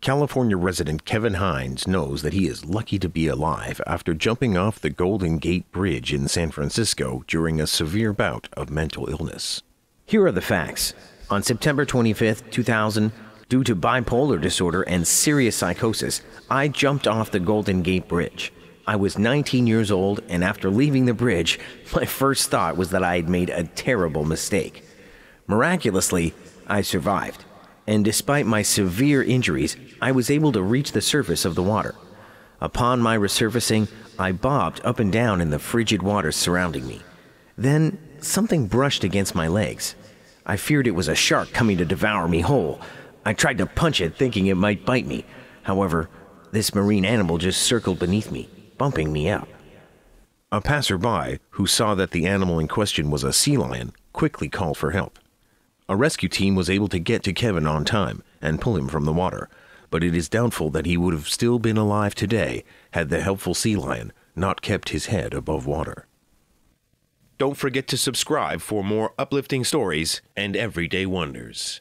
California resident Kevin Hines knows that he is lucky to be alive after jumping off the Golden Gate Bridge in San Francisco during a severe bout of mental illness. Here are the facts. On September 25th, 2000, due to bipolar disorder and serious psychosis, I jumped off the Golden Gate Bridge. I was 19 years old, and after leaving the bridge, my first thought was that I had made a terrible mistake. Miraculously, I survived and despite my severe injuries, I was able to reach the surface of the water. Upon my resurfacing, I bobbed up and down in the frigid waters surrounding me. Then something brushed against my legs. I feared it was a shark coming to devour me whole. I tried to punch it, thinking it might bite me. However, this marine animal just circled beneath me, bumping me up. A passerby, who saw that the animal in question was a sea lion, quickly called for help. A rescue team was able to get to Kevin on time and pull him from the water, but it is doubtful that he would have still been alive today had the helpful sea lion not kept his head above water. Don't forget to subscribe for more uplifting stories and everyday wonders.